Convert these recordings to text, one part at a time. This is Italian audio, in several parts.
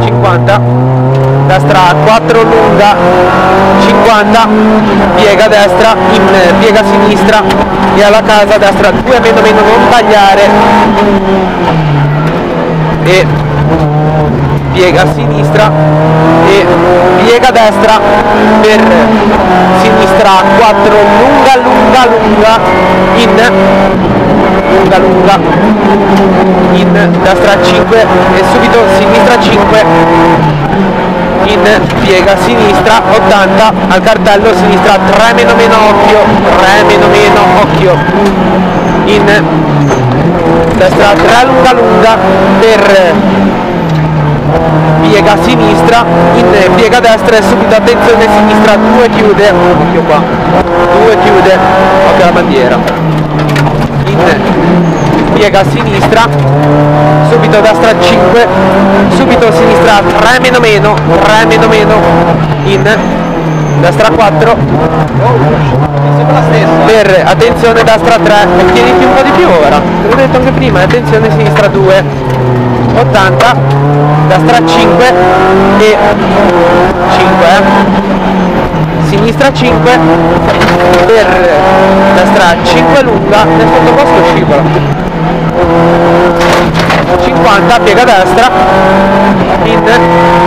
50 destra 4 lunga. 50 piega destra in piega sinistra. E alla casa destra 2 meno meno non tagliare. E piega sinistra. E piega destra per sinistra 4 lunga lunga lunga. In lunga lunga in destra 5 e subito sinistra 5 in piega sinistra 80 al cartello sinistra 3 meno meno occhio 3 meno meno occhio in destra 3 lunga lunga per piega sinistra in piega destra e subito attenzione sinistra 2 chiude occhio qua 2 chiude occhio la bandiera piega a sinistra subito destra 5 subito sinistra 3 meno meno 3 meno meno in destra 4 per attenzione destra 3 e tieniti un po' di più ora. Te l'ho detto anche prima attenzione sinistra 2 80 destra 5 e 5 sinistra 5 per destra 5 lunga nel sottoposto scivola. 50 piega destra in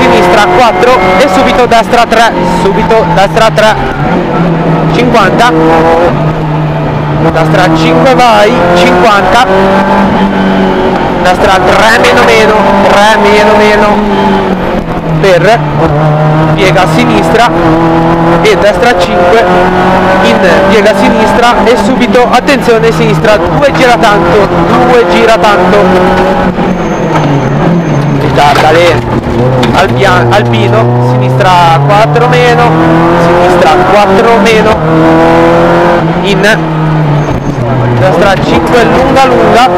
sinistra 4 e subito destra 3 subito destra 3 50 destra 5 vai 50 destra 3 meno meno 3 meno meno per piega a sinistra e destra 5 in piega a sinistra e subito attenzione sinistra 2 gira tanto 2 gira tanto. Ritardale al alpino sinistra 4 meno sinistra 4 meno in destra 5 lunga lunga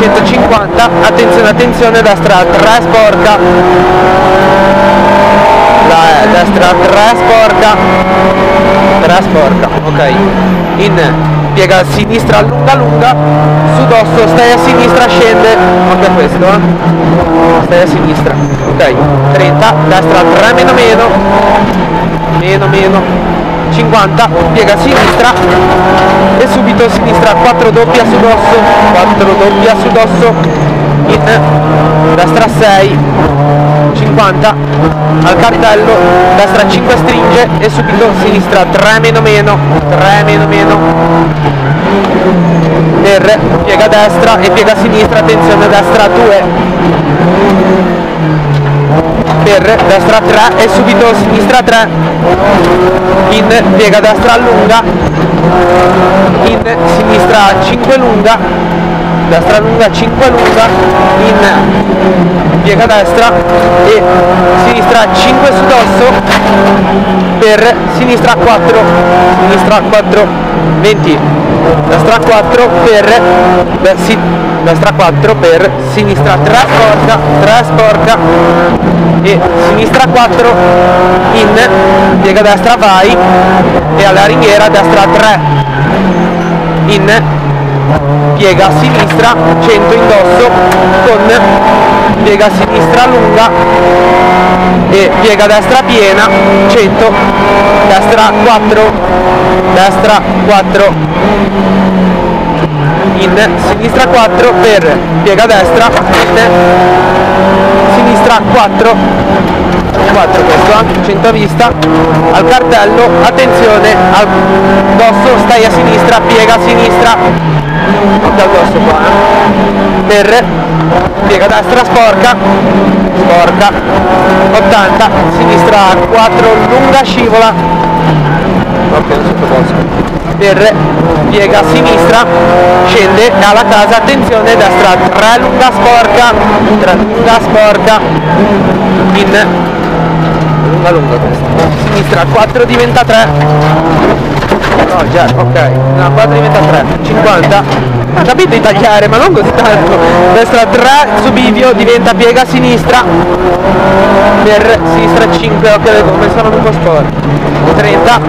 150 attenzione attenzione destra 3 sporca. La destra 3 sporca. 3 sporca ok. In piega sinistra lunga lunga. Su dosso stai a sinistra scende. Anche questo eh? stai a sinistra ok. 30 destra 3 meno meno. Meno meno 50 piega a sinistra e subito sinistra 4 doppia su dosso 4 doppia su dosso in destra 6 50 al cartello destra 5 stringe e subito sinistra 3 meno meno 3 meno meno. Per piega a destra e piega a sinistra attenzione destra 2 per destra 3 e subito sinistra 3 in piega destra lunga in sinistra 5 lunga. Destra lunga 5 lunga. In piega destra e sinistra 5 su dosso. Per sinistra 4 sinistra 4 20 destra 4 per destra 4 per sinistra. 3 sporca 3 sporca e sinistra 4 in piega destra vai e alla ringhiera destra 3 in piega sinistra 100 indosso con piega sinistra lunga e piega destra piena 100 destra 4 destra 4 in sinistra 4 per piega destra in sinistra 4 4 questo anche 100 a vista al cartello attenzione al dosso stai a sinistra piega a sinistra. Dal dosso qua eh. per piega destra sporca. Sporca. 80 sinistra 4 lunga scivola per piega a sinistra scende alla casa attenzione destra 3 lunga sporca 3 lunga sporca in lunga lunga sinistra 4 diventa 3 no già ok no 4 diventa 3 50 di tagliare ma non così tanto. Destra 3 su bivio diventa piega a sinistra. Per sinistra 5 occhio sono un po' sporche 30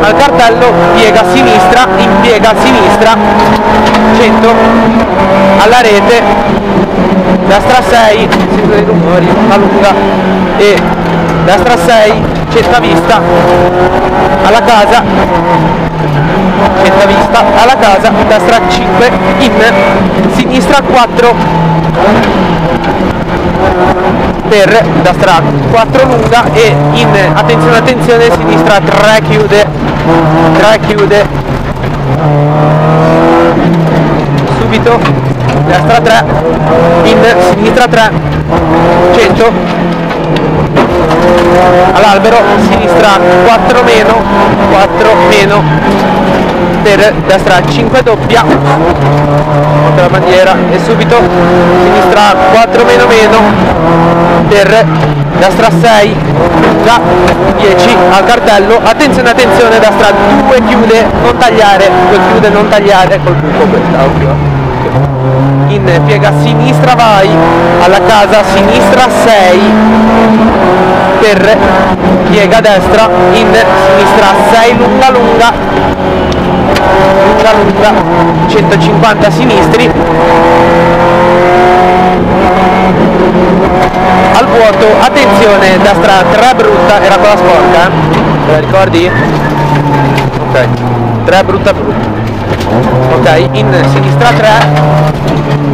al cartello piega a sinistra impiega a sinistra. 100 alla rete. Destra 6 seguono i rumori la lunga. E destra 6 centravista alla casa. Centravista alla casa. Destra 5 in. Sinistra 4 per. Destra 4 lunga. E in. Attenzione attenzione. Sinistra 3 chiude. 3 chiude. Subito. Destra 3 in. Sinistra 3 100 all'albero sinistra 4 meno 4 meno. Per destra 5 doppia. Oltre la bandiera e subito sinistra 4 meno meno. Per destra 6 lunga 10 al cartello. Attenzione attenzione destra 2 chiude non tagliare 2 chiude non tagliare. Col buco questa in piega sinistra vai alla casa sinistra 6 per piega destra in sinistra 6 lunga lunga lunga lunga 150 sinistri al vuoto attenzione destra 3 brutta era quella sporca eh? te la ricordi? ok 3 brutta brutta ok in sinistra 3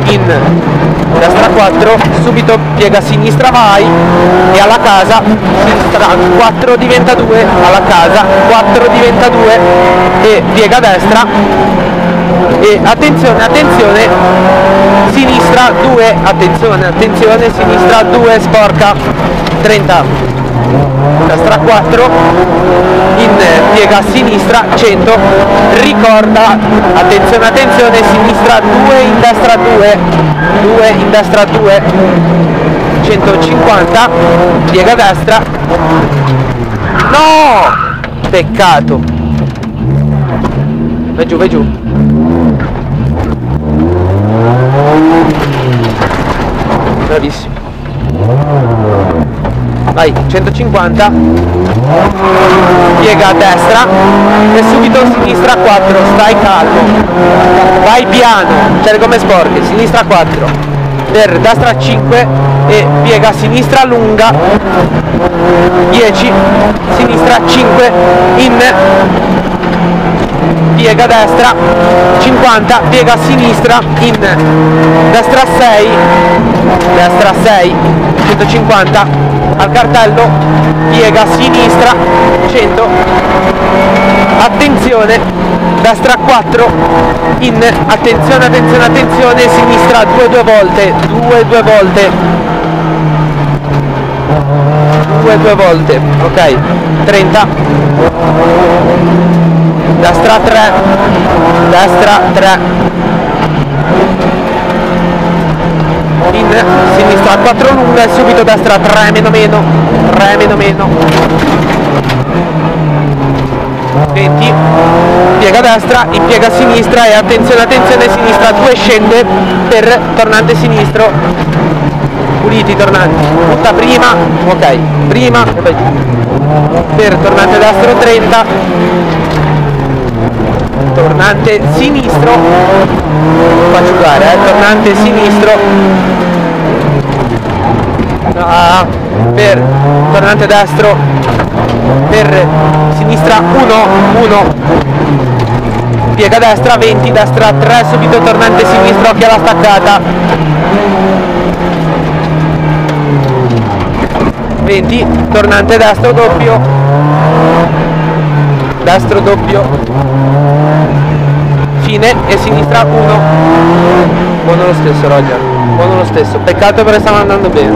in destra 4 subito piega sinistra vai e alla casa sinistra 4 diventa 2 alla casa 4 diventa 2 e piega destra e attenzione attenzione sinistra 2 attenzione attenzione sinistra 2 sporca 30 destra 4 in piega sinistra 100 ricorda attenzione attenzione sinistra 2 in destra 2 2 in destra 2 150 piega destra. No! Peccato. Vai giù vai giù vai 150 piega a destra e subito sinistra 4 stai calmo. Vai piano. C'è le gomme sporche sinistra 4 per destra 5 e piega a sinistra lunga 10 sinistra 5 in. Piega a destra 50 piega a sinistra in. Destra 6 destra 6 150 al cartello piega a sinistra 100 attenzione destra 4 in attenzione attenzione attenzione sinistra 2 due volte 2 due volte. 2 due volte ok. 30 destra 3 destra 3 in sinistra 4 lunga e subito destra 3 meno meno 3 meno meno. 20 piega destra impiega sinistra e attenzione attenzione sinistra 2 scende per tornante sinistro. Puliti tornanti. Butta prima ok prima per tornante destro 30 tornante sinistro faccio usare eh, tornante sinistro. Ah, per tornante destro. Per sinistra 1 1 piega destra 20 destra 3 subito tornante sinistro occhio alla staccata. 20 tornante destro doppio. Destro doppio fine e sinistra 1 buono lo stesso Roger. Buono lo stesso. Peccato perché stanno andando bene